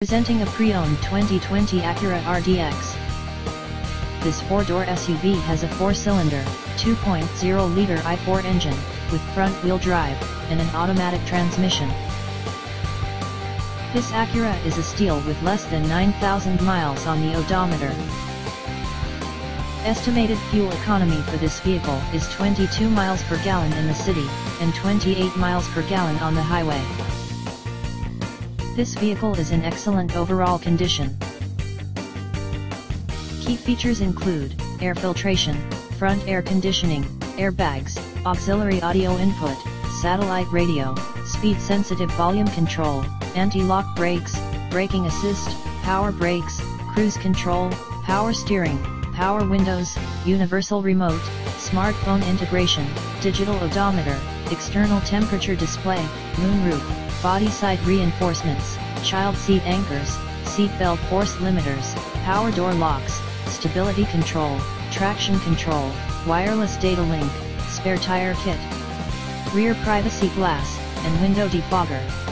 Presenting a pre-owned 2020 Acura RDX. This four-door SUV has a four-cylinder, 2.0-liter i4 engine, with front-wheel drive, and an automatic transmission. This Acura is a steal with less than 9,000 miles on the odometer. Estimated fuel economy for this vehicle is 22 miles per gallon in the city, and 28 miles per gallon on the highway. This vehicle is in excellent overall condition. Key features include, air filtration, front air conditioning, airbags, auxiliary audio input, satellite radio, speed-sensitive volume control, anti-lock brakes, braking assist, power brakes, cruise control, power steering, power windows, universal remote, smartphone integration, digital odometer, external temperature display, moonroof, body side reinforcements, child seat anchors, seat belt force limiters, power door locks, stability control, traction control, wireless data link, spare tire kit, rear privacy glass, and window defogger.